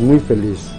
muy feliz.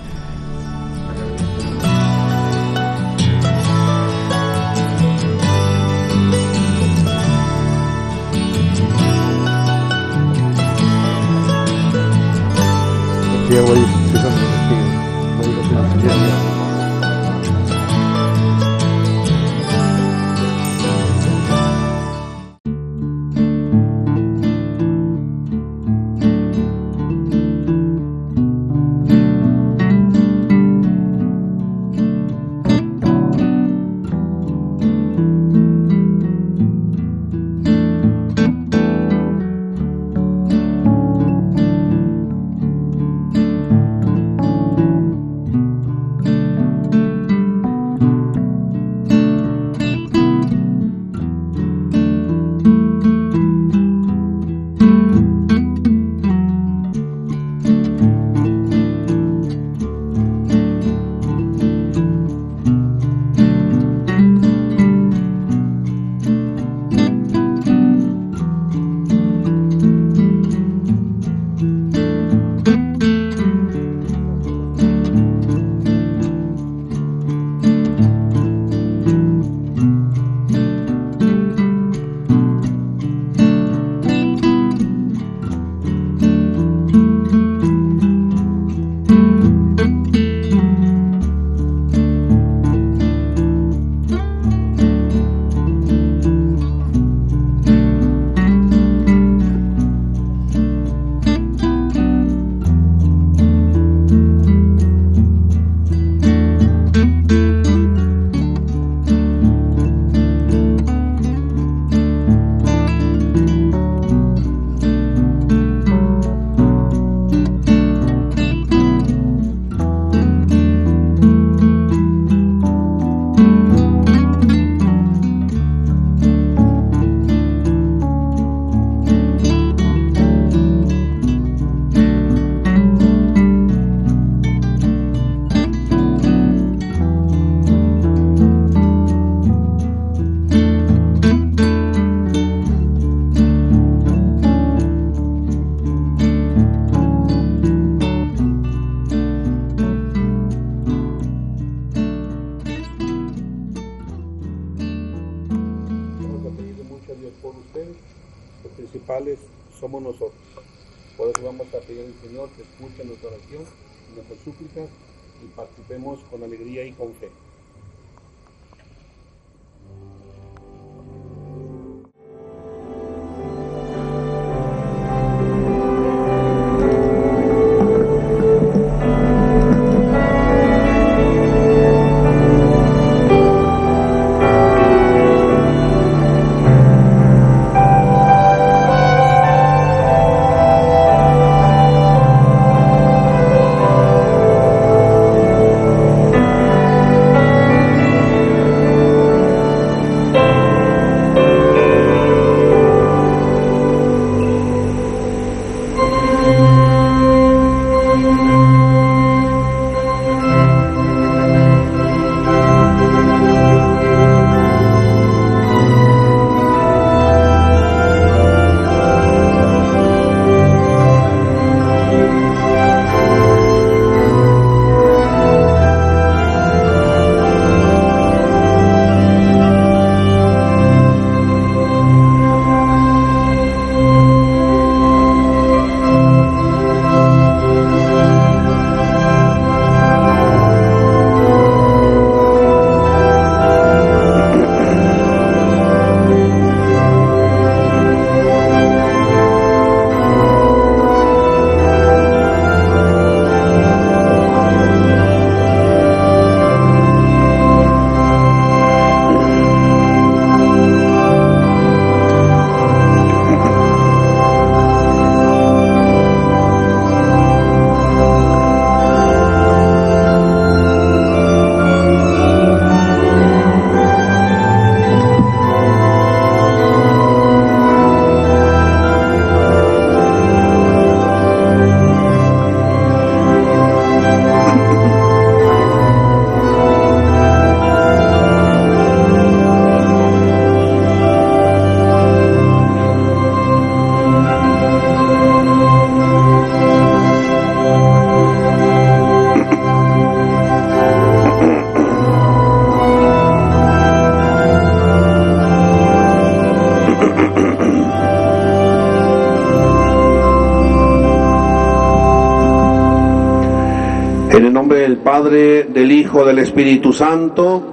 Padre, del Hijo, del Espíritu Santo,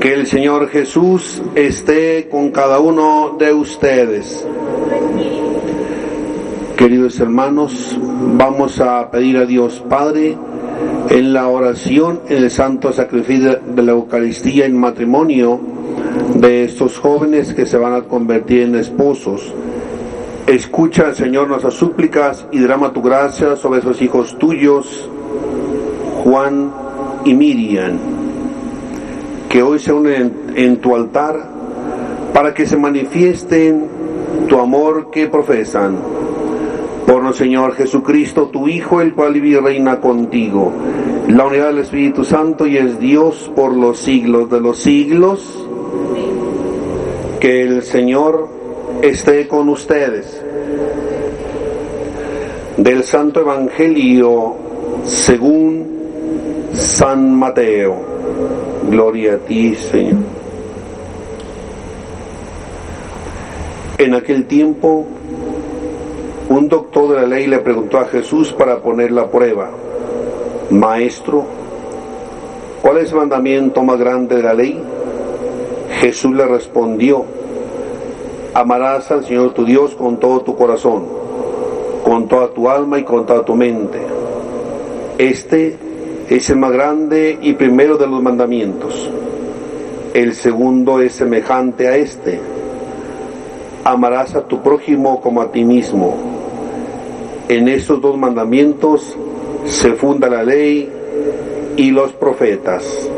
que el Señor Jesús esté con cada uno de ustedes. Queridos hermanos, vamos a pedir a Dios Padre en la oración, en el santo sacrificio de la Eucaristía en matrimonio de estos jóvenes que se van a convertir en esposos Escucha, Señor, nuestras súplicas y drama tu gracia sobre esos hijos tuyos, Juan y Miriam, que hoy se unen en tu altar para que se manifiesten tu amor que profesan. Por nuestro Señor Jesucristo, tu Hijo, el cual vive y reina contigo, la unidad del Espíritu Santo y es Dios por los siglos de los siglos. Que el Señor esté con ustedes. Del Santo Evangelio según San Mateo. Gloria a ti, Señor. En aquel tiempo, un doctor de la ley le preguntó a Jesús para poner la prueba, Maestro, ¿cuál es el mandamiento más grande de la ley? Jesús le respondió, Amarás al Señor tu Dios con todo tu corazón, con toda tu alma y con toda tu mente. Este es el más grande y primero de los mandamientos. El segundo es semejante a este. Amarás a tu prójimo como a ti mismo. En estos dos mandamientos se funda la ley y los profetas.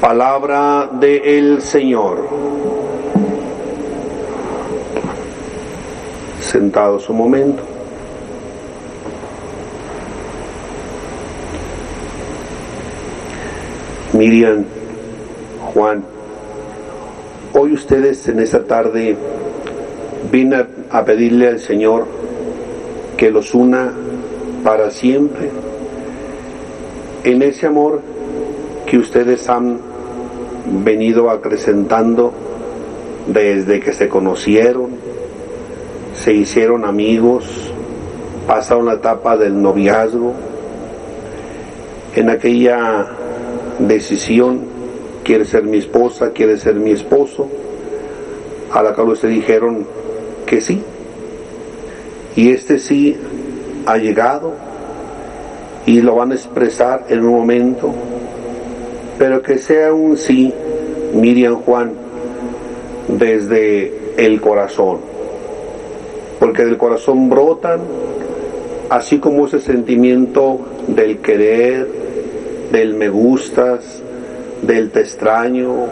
Palabra del Señor. Sentados un momento. Miriam, Juan, hoy ustedes en esta tarde vienen a pedirle al Señor que los una para siempre en ese amor que ustedes han venido acrecentando desde que se conocieron, se hicieron amigos, pasaron la etapa del noviazgo, en aquella decisión, quiere ser mi esposa, quiere ser mi esposo, a la cual ustedes dijeron que sí. Y este sí ha llegado y lo van a expresar en un momento pero que sea un sí, Miriam Juan, desde el corazón, porque del corazón brotan, así como ese sentimiento del querer, del me gustas, del te extraño,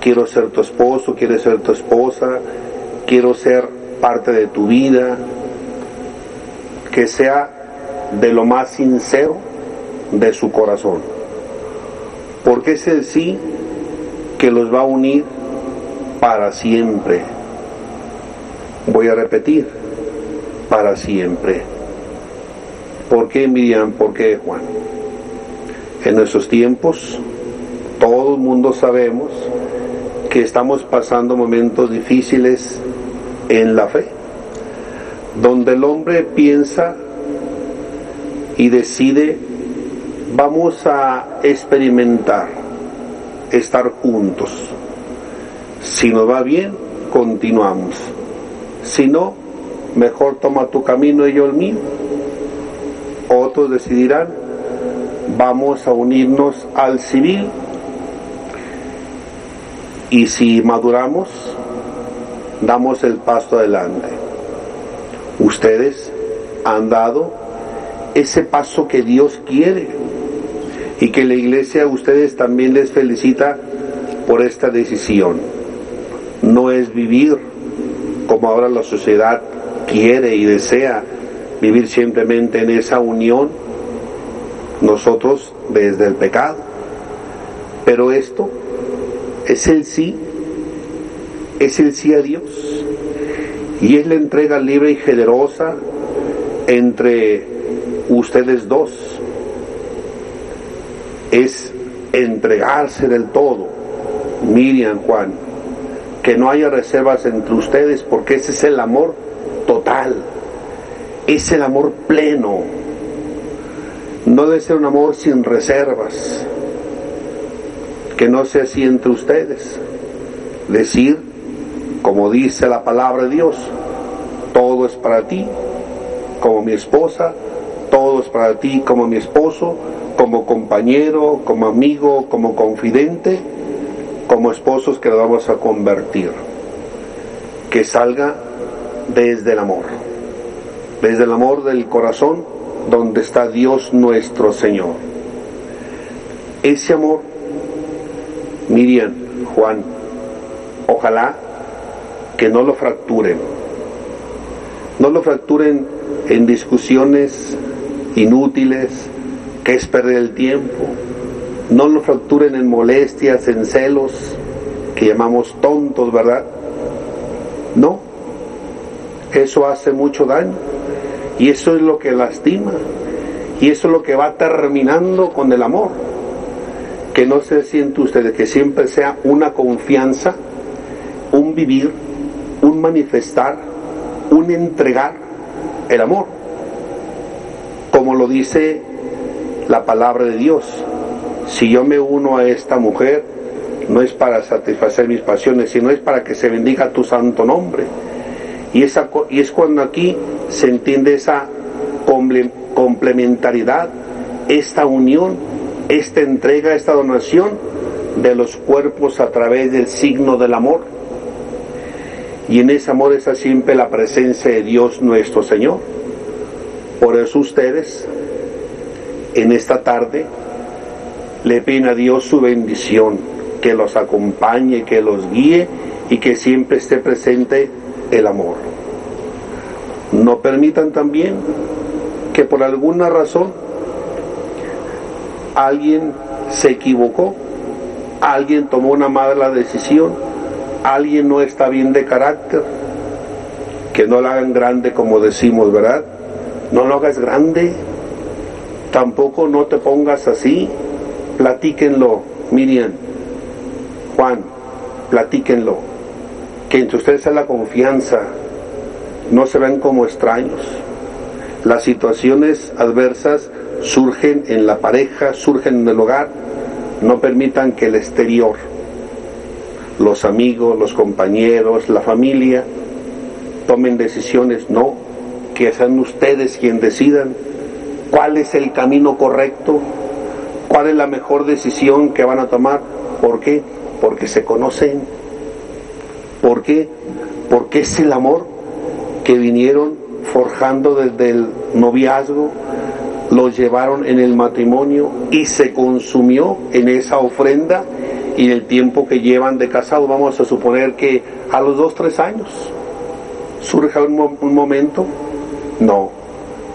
quiero ser tu esposo, quiero ser tu esposa, quiero ser parte de tu vida, que sea de lo más sincero de su corazón porque es el sí que los va a unir para siempre. Voy a repetir, para siempre. ¿Por qué Miriam? ¿Por qué Juan? En nuestros tiempos, todo el mundo sabemos que estamos pasando momentos difíciles en la fe, donde el hombre piensa y decide vamos a experimentar estar juntos. Si nos va bien, continuamos. Si no, mejor toma tu camino y yo el mío. Otros decidirán, vamos a unirnos al civil. Y si maduramos, damos el paso adelante. Ustedes han dado ese paso que Dios quiere y que la iglesia a ustedes también les felicita por esta decisión. No es vivir como ahora la sociedad quiere y desea vivir simplemente en esa unión, nosotros desde el pecado. Pero esto es el sí, es el sí a Dios. Y es la entrega libre y generosa entre ustedes dos es entregarse del todo. Miriam, Juan, que no haya reservas entre ustedes porque ese es el amor total. es el amor pleno. No debe ser un amor sin reservas. Que no sea así entre ustedes. Decir, como dice la palabra de Dios, todo es para ti, como mi esposa, todo es para ti como mi esposo, como compañero, como amigo, como confidente, como esposos que lo vamos a convertir. Que salga desde el amor, desde el amor del corazón donde está Dios nuestro Señor. Ese amor, Miriam, Juan, ojalá que no lo fracturen, no lo fracturen en discusiones inútiles, que es perder el tiempo, no lo fracturen en molestias, en celos, que llamamos tontos, ¿verdad? No, eso hace mucho daño y eso es lo que lastima y eso es lo que va terminando con el amor. Que no se siente ustedes, que siempre sea una confianza, un vivir, un manifestar, un entregar el amor. Como lo dice la palabra de Dios. Si yo me uno a esta mujer, no es para satisfacer mis pasiones, sino es para que se bendiga tu santo nombre. Y, esa, y es cuando aquí se entiende esa complementariedad, esta unión, esta entrega, esta donación de los cuerpos a través del signo del amor. Y en ese amor está siempre la presencia de Dios nuestro Señor. Por eso ustedes, en esta tarde, le piden a Dios su bendición, que los acompañe, que los guíe y que siempre esté presente el amor. No permitan también que por alguna razón alguien se equivocó, alguien tomó una mala decisión, alguien no está bien de carácter, que no lo hagan grande como decimos, ¿verdad? No lo hagas grande, tampoco no te pongas así, platíquenlo, Miriam, Juan, platíquenlo que entre ustedes sea la confianza, no se ven como extraños. Las situaciones adversas surgen en la pareja, surgen en el hogar, no permitan que el exterior, los amigos, los compañeros, la familia, tomen decisiones, no, que sean ustedes quienes decidan cuál es el camino correcto, cuál es la mejor decisión que van a tomar. ¿Por qué? Porque se conocen ¿Por qué? Porque es el amor que vinieron forjando desde el noviazgo, los llevaron en el matrimonio y se consumió en esa ofrenda y en el tiempo que llevan de casado, vamos a suponer que a los dos, tres años surge un, un momento, no,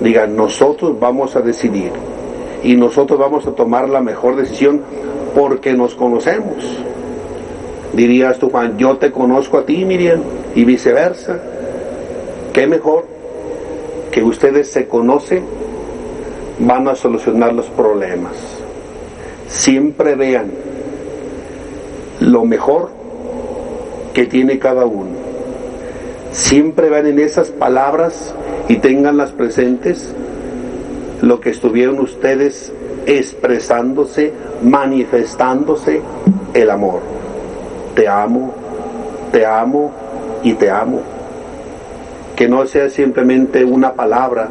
digan, nosotros vamos a decidir y nosotros vamos a tomar la mejor decisión porque nos conocemos Dirías tú, Juan, yo te conozco a ti, Miriam, y viceversa. ¿Qué mejor que ustedes se conocen? Van a solucionar los problemas. Siempre vean lo mejor que tiene cada uno. Siempre vean en esas palabras y tenganlas presentes lo que estuvieron ustedes expresándose, manifestándose el amor te amo, te amo y te amo. Que no sea simplemente una palabra,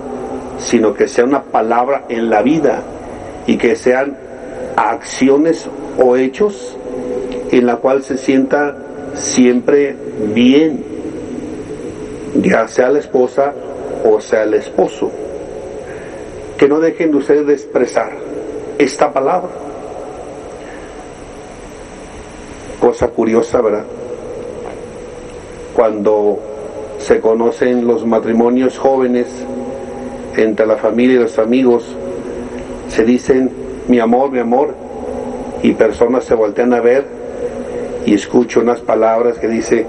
sino que sea una palabra en la vida y que sean acciones o hechos en la cual se sienta siempre bien, ya sea la esposa o sea el esposo. Que no dejen de ustedes de expresar esta palabra cosa curiosa, ¿verdad? Cuando se conocen los matrimonios jóvenes entre la familia y los amigos, se dicen mi amor, mi amor, y personas se voltean a ver y escucho unas palabras que dice,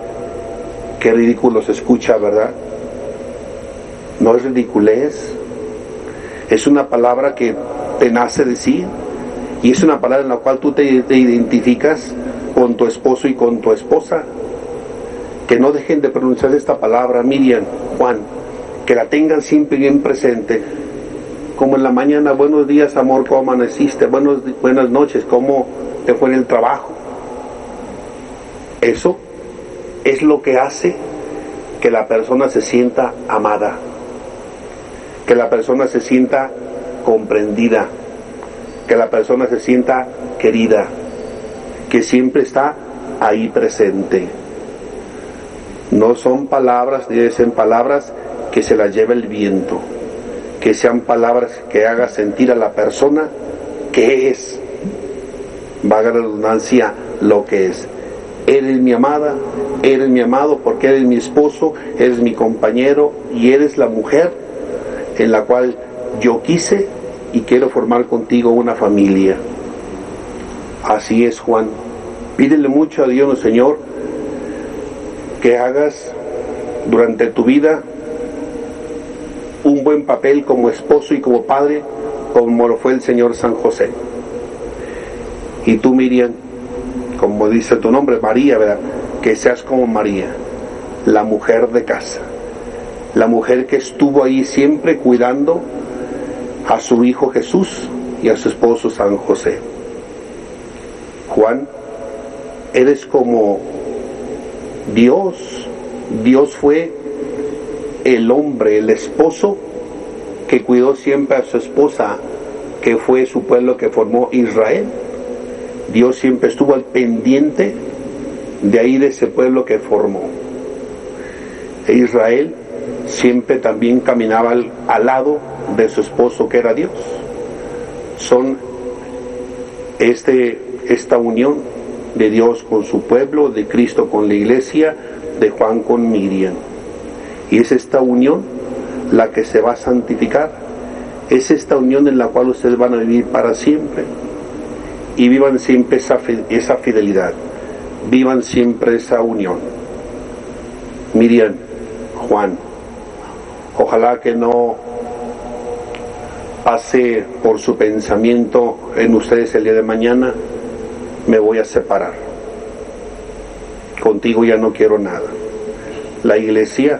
qué ridículo se escucha, ¿verdad? No es ridiculez, es una palabra que te nace decir y es una palabra en la cual tú te, te identificas con tu esposo y con tu esposa. Que no dejen de pronunciar esta palabra, Miriam, Juan, que la tengan siempre bien presente. Como en la mañana, buenos días amor, ¿cómo amaneciste? Buenos, buenas noches, ¿cómo te fue en el trabajo? Eso es lo que hace que la persona se sienta amada, que la persona se sienta comprendida, que la persona se sienta querida, que siempre está ahí presente. No son palabras, dicen palabras que se las lleve el viento, que sean palabras que haga sentir a la persona que es, vaga redundancia, lo que es. Eres mi amada, eres mi amado porque eres mi esposo, eres mi compañero y eres la mujer en la cual yo quise y quiero formar contigo una familia. Así es, Juan. Pídele mucho a Dios, Señor, que hagas durante tu vida un buen papel como esposo y como padre, como lo fue el Señor San José. Y tú, Miriam, como dice tu nombre, María, ¿verdad? Que seas como María, la mujer de casa, la mujer que estuvo ahí siempre cuidando a su hijo Jesús y a su esposo San José. Juan, eres como Dios. Dios fue el hombre, el esposo que cuidó siempre a su esposa, que fue su pueblo que formó Israel. Dios siempre estuvo al pendiente de ahí de ese pueblo que formó. E Israel siempre también caminaba al, al lado de su esposo que era Dios. Son este, esta unión de Dios con su pueblo, de Cristo con la iglesia, de Juan con Miriam. Y es esta unión la que se va a santificar. Es esta unión en la cual ustedes van a vivir para siempre. Y vivan siempre esa, esa fidelidad. Vivan siempre esa unión. Miriam, Juan, ojalá que no pase por su pensamiento en ustedes el día de mañana, me voy a separar. Contigo ya no quiero nada. La iglesia,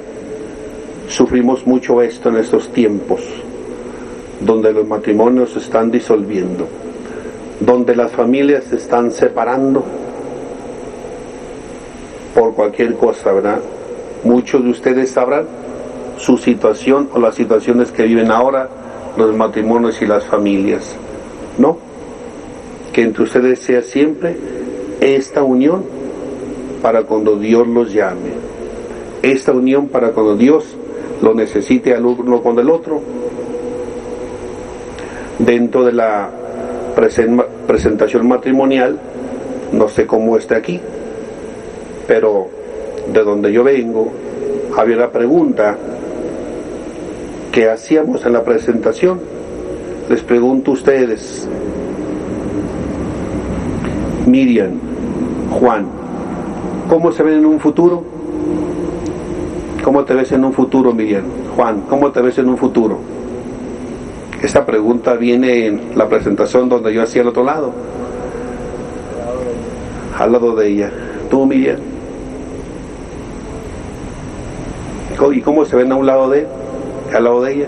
sufrimos mucho esto en estos tiempos, donde los matrimonios se están disolviendo, donde las familias se están separando por cualquier cosa, ¿verdad? Muchos de ustedes sabrán su situación o las situaciones que viven ahora los matrimonios y las familias. No, que entre ustedes sea siempre esta unión para cuando Dios los llame. Esta unión para cuando Dios lo necesite al uno con el otro. Dentro de la presentación matrimonial, no sé cómo está aquí, pero de donde yo vengo, había la pregunta que hacíamos en la presentación. Les pregunto a ustedes, Miriam, Juan, ¿cómo se ven en un futuro? ¿Cómo te ves en un futuro, Miriam? Juan, ¿cómo te ves en un futuro? Esta pregunta viene en la presentación donde yo hacía al otro lado. Al lado de ella. ¿Tú, Miriam? ¿Y cómo se ven a un lado de él? al lado de ella.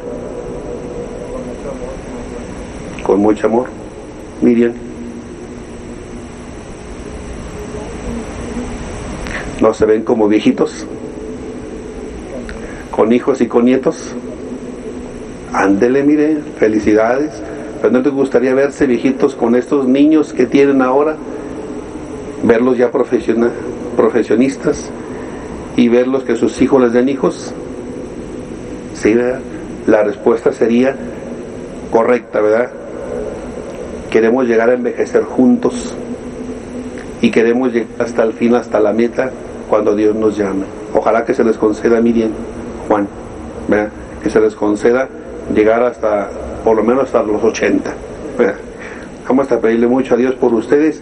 Con mucho amor. Miriam. ¿No se ven como viejitos? Con hijos y con nietos. Ándele, mire, felicidades. Pero no te gustaría verse viejitos con estos niños que tienen ahora, verlos ya profesionistas y verlos que sus hijos les den hijos. La respuesta sería correcta, ¿verdad? Queremos llegar a envejecer juntos y queremos llegar hasta el fin, hasta la meta, cuando Dios nos llame. Ojalá que se les conceda, Miriam, Juan, ¿verdad? que se les conceda llegar hasta, por lo menos hasta los 80. Vamos a pedirle mucho a Dios por ustedes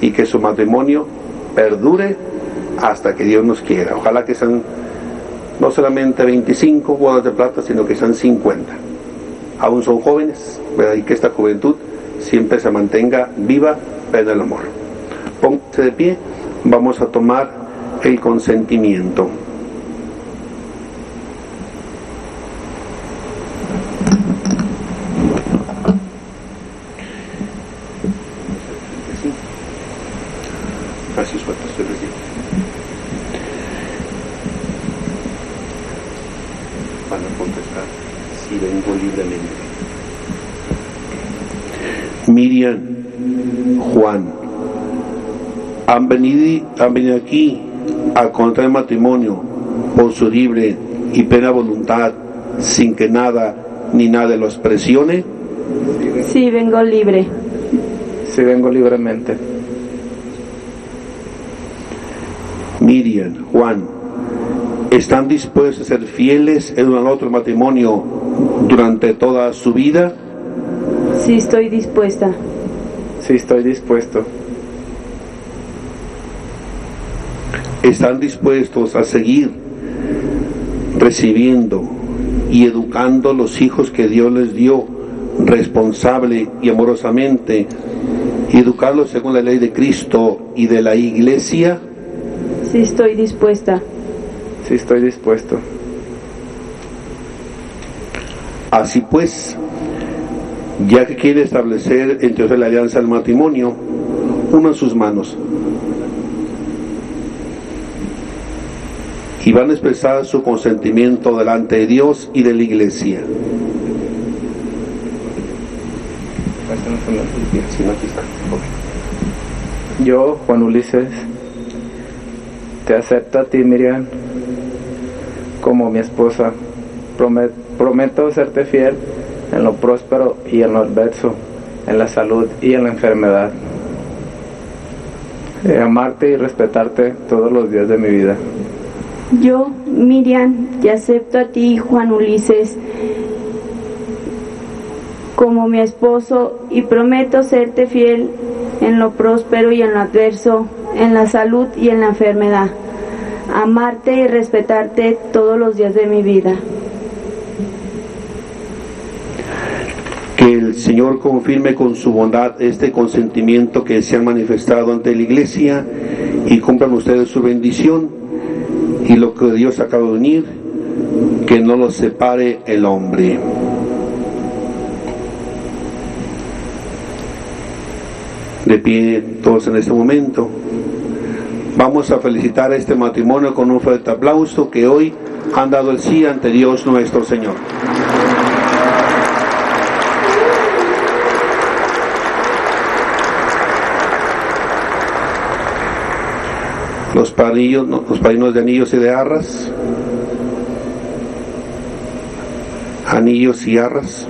y que su matrimonio perdure hasta que Dios nos quiera. Ojalá que sean no solamente 25 bodas de plata, sino que sean 50. Aún son jóvenes, ¿verdad? y que esta juventud siempre se mantenga viva en el amor. Póngase de pie, vamos a tomar el consentimiento. Casi suerte ustedes van a contestar si vengo libremente. Miriam Juan han venido han venido aquí a contraer matrimonio por su libre y plena voluntad, sin que nada ni nadie los presione. Sí, vengo libre. Sí, vengo libremente. Miriam, Juan, ¿están dispuestos a ser fieles en un otro matrimonio durante toda su vida? Sí, estoy dispuesta. Sí, estoy dispuesto. ¿Están dispuestos a seguir recibiendo y educando los hijos que Dios les dio responsable y amorosamente? y educarlos según la ley de Cristo y de la iglesia? Sí, estoy dispuesta. Sí, estoy dispuesto. Así pues, ya que quiere establecer entre ustedes la alianza del matrimonio, unan sus manos y van a expresar su consentimiento delante de Dios y de la iglesia. Yo, Juan Ulises, te acepto a ti, Miriam, como mi esposa. Promet- prometo serte fiel en lo próspero y en lo adverso, en la salud y en la enfermedad. Amarte y respetarte todos los días de mi vida. Yo, Miriam, te acepto a ti, Juan Ulises, como mi esposo y prometo serte fiel en lo próspero y en lo adverso, en la salud y en la enfermedad. Amarte y respetarte todos los días de mi vida. Que el Señor confirme con su bondad este consentimiento que se ha manifestado ante la iglesia y cumplan ustedes su bendición y lo que Dios acaba de unir, que no los separe el hombre. De pie todos en este momento. Vamos a felicitar a este matrimonio con un fuerte aplauso que hoy han dado el sí ante Dios nuestro Señor. Los padrillos, los padrinos de anillos y de arras, anillos y arras.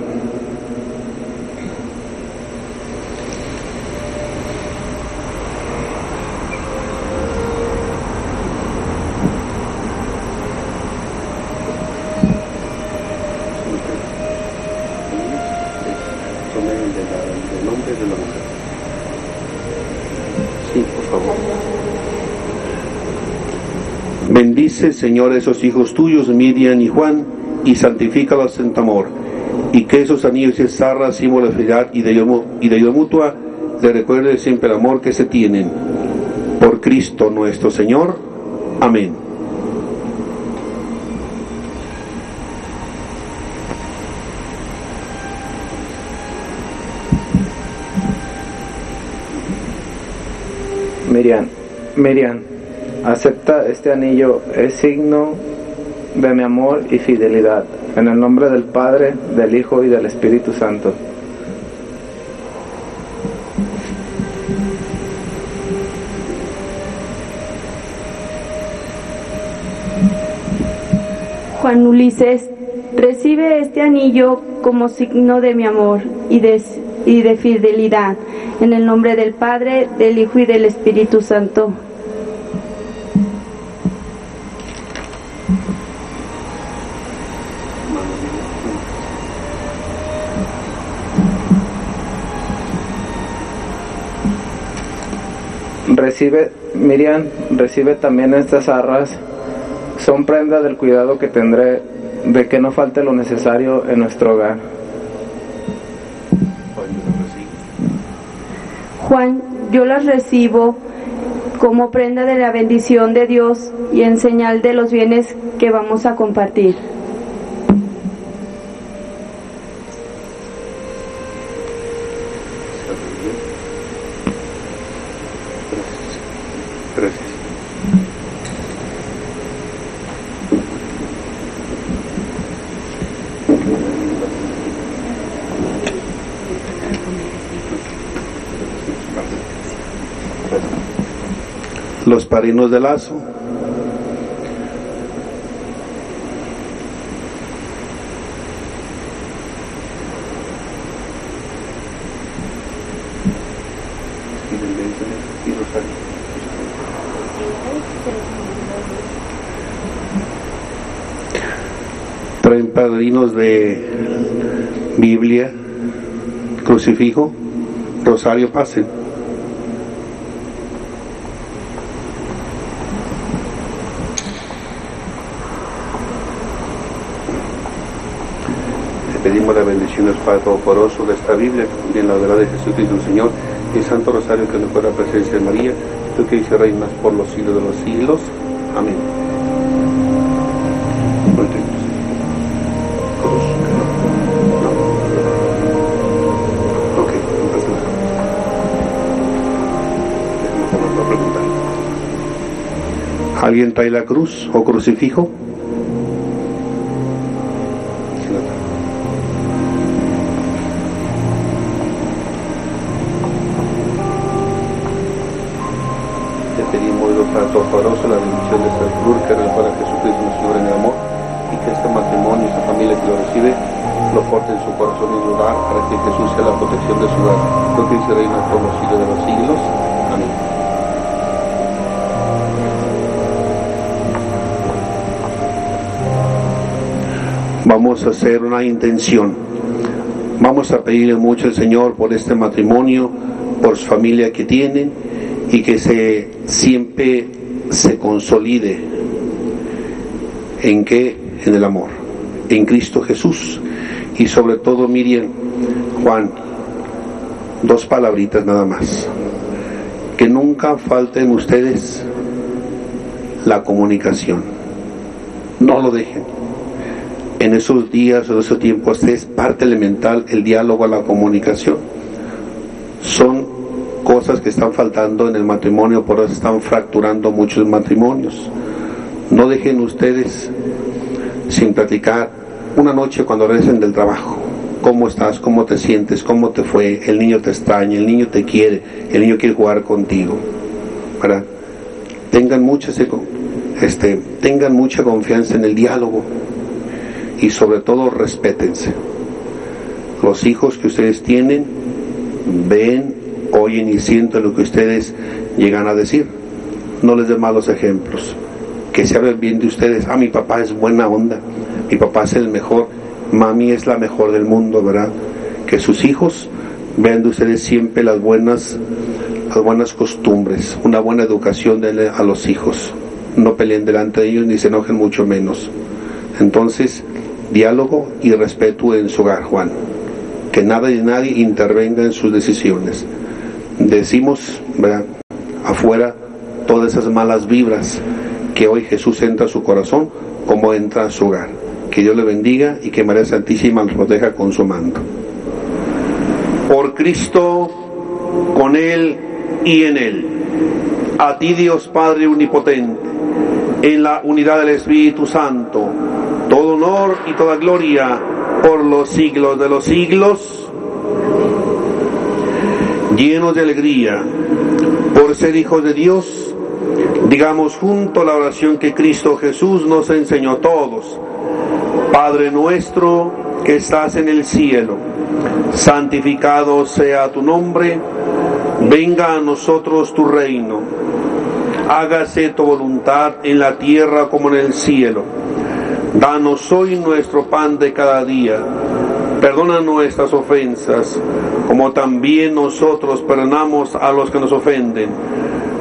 Sí, por favor. Bendice, Señor, esos hijos tuyos, Miriam y Juan, y santifícalos en tu amor. Y que esos anillos y zarras, símbolo de fidelidad y de, ayuda- y de mutua, le recuerde siempre el amor que se tienen. Por Cristo nuestro Señor. Amén. Miriam, Miriam, acepta este anillo, es signo de mi amor y fidelidad. En el nombre del Padre, del Hijo y del Espíritu Santo. Juan Ulises, recibe este anillo como signo de mi amor y de, y de fidelidad. En el nombre del Padre, del Hijo y del Espíritu Santo. Recibe, Miriam, recibe también estas arras. Son prenda del cuidado que tendré de que no falte lo necesario en nuestro hogar. Juan, yo las recibo como prenda de la bendición de Dios y en señal de los bienes que vamos a compartir. Los parinos de lazo. Traen padrinos de Biblia, crucifijo, rosario, pasen. Te del Padre Todopoderoso de esta Biblia, en la verdad de Jesucristo Señor, y Santo Rosario que nos fue la presencia de María, tú que dices reinas por los siglos de los siglos. Amén. No. ¿Alguien trae la cruz o crucifijo? Todopoderoso, la bendición de esta cruz que para Jesucristo nuestro Señor en el amor y que este matrimonio esta familia que lo recibe lo porte en su corazón y su hogar para que Jesús sea la protección de su hogar. Lo que dice reina por los siglos de los siglos. Amén. Vamos a hacer una intención. Vamos a pedirle mucho al Señor por este matrimonio, por su familia que tienen y que se siempre se consolide en qué en el amor en Cristo Jesús. Y sobre todo Miriam Juan dos palabritas nada más. Que nunca falten ustedes la comunicación. No lo dejen. En esos días o en esos tiempos es parte elemental el diálogo la comunicación que están faltando en el matrimonio, por eso están fracturando muchos matrimonios. No dejen ustedes sin platicar una noche cuando regresen del trabajo. ¿Cómo estás? ¿Cómo te sientes? ¿Cómo te fue? El niño te extraña, el niño te quiere, el niño quiere jugar contigo. Tengan mucha, este, tengan mucha confianza en el diálogo y sobre todo respétense. Los hijos que ustedes tienen ven oyen y sienten lo que ustedes llegan a decir. No les den malos ejemplos. Que se hablen bien de ustedes. Ah, mi papá es buena onda. Mi papá es el mejor. Mami es la mejor del mundo, ¿verdad? Que sus hijos vean de ustedes siempre las buenas, las buenas costumbres, una buena educación de, a los hijos. No peleen delante de ellos ni se enojen mucho menos. Entonces, diálogo y respeto en su hogar, Juan. Que nada y nadie intervenga en sus decisiones decimos ¿verdad? afuera todas esas malas vibras que hoy Jesús entra a su corazón como entra a su hogar. Que Dios le bendiga y que María Santísima lo proteja con su manto. Por Cristo, con Él y en Él. A ti Dios Padre Omnipotente, en la unidad del Espíritu Santo, todo honor y toda gloria por los siglos de los siglos llenos de alegría por ser hijos de Dios, digamos junto la oración que Cristo Jesús nos enseñó a todos. Padre nuestro que estás en el cielo, santificado sea tu nombre, venga a nosotros tu reino, hágase tu voluntad en la tierra como en el cielo. Danos hoy nuestro pan de cada día Perdona nuestras ofensas, como también nosotros perdonamos a los que nos ofenden.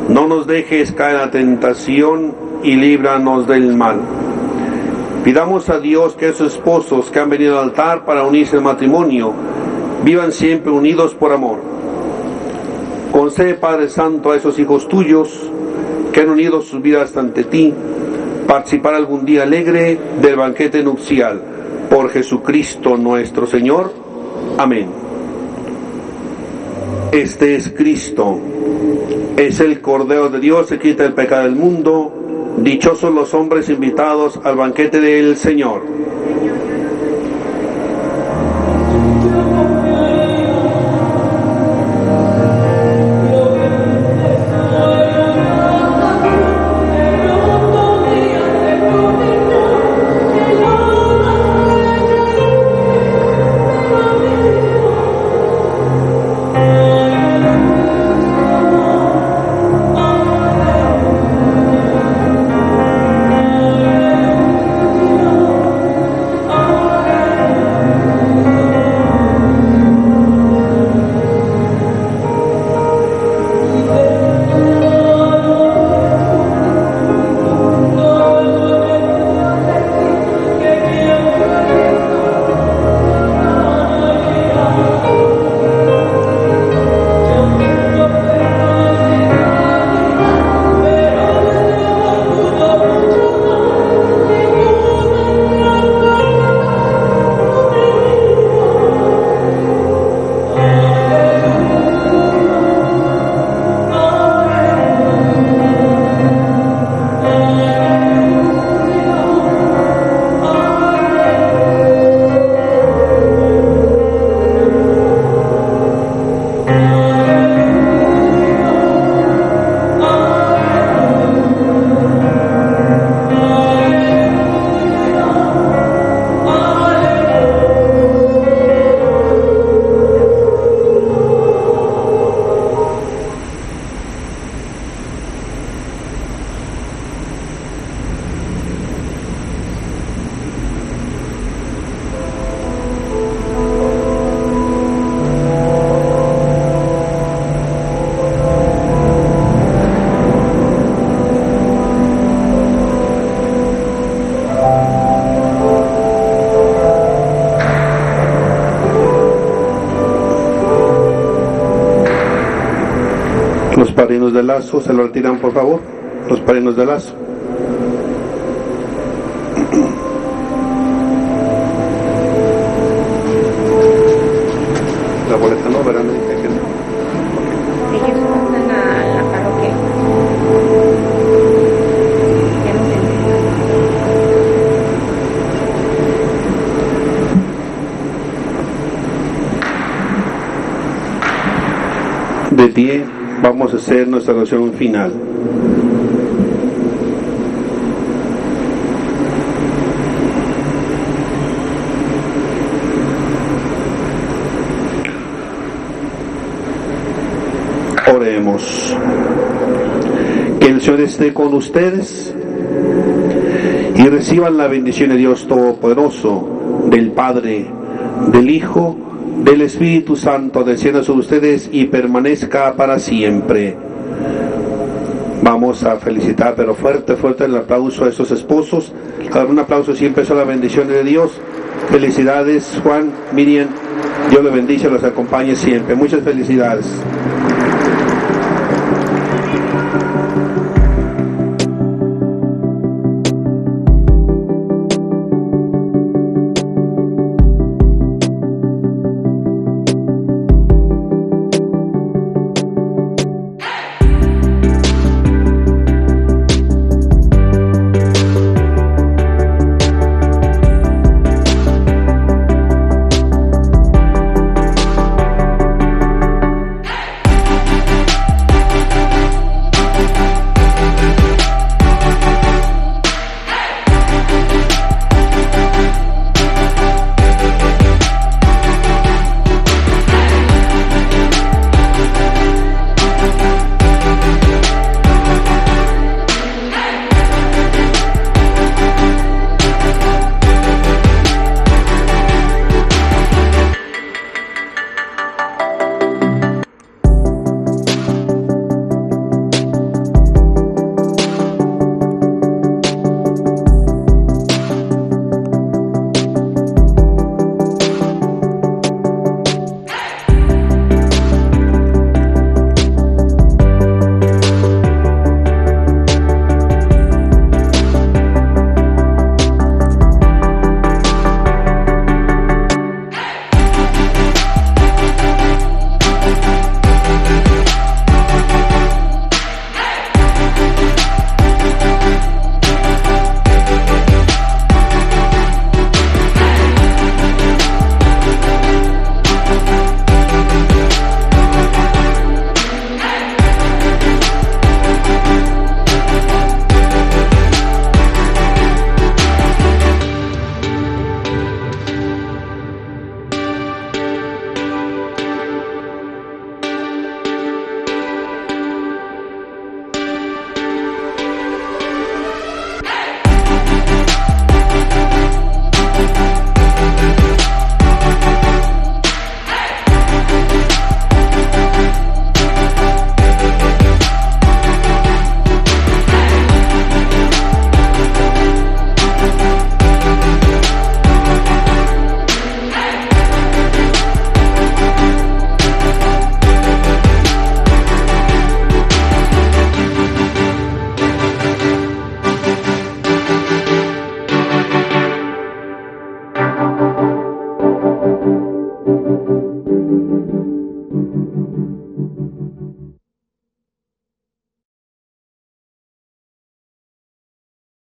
No nos dejes caer en la tentación y líbranos del mal. Pidamos a Dios que esos esposos que han venido al altar para unirse al matrimonio vivan siempre unidos por amor. Concede, Padre Santo, a esos hijos tuyos que han unido sus vidas ante ti, participar algún día alegre del banquete nupcial por Jesucristo nuestro Señor. Amén. Este es Cristo, es el Cordero de Dios que quita el pecado del mundo. Dichosos los hombres invitados al banquete del Señor. De lazo, se lo retiran por favor. Los padrinos de lazo. La boleta no, verán, dice que no. Ellos pasan a la parroquia. Ya no sé. De pie, vamos a hacer nuestra oración final. Oremos. Que el Señor esté con ustedes y reciban la bendición de Dios Todopoderoso, del Padre, del Hijo, del Espíritu Santo, descienda sobre ustedes y permanezca para siempre. Vamos a felicitar, pero fuerte, fuerte el aplauso a estos esposos. Un aplauso siempre es la bendición de Dios. Felicidades, Juan, Miriam. Dios les bendice, los acompañe siempre. Muchas felicidades.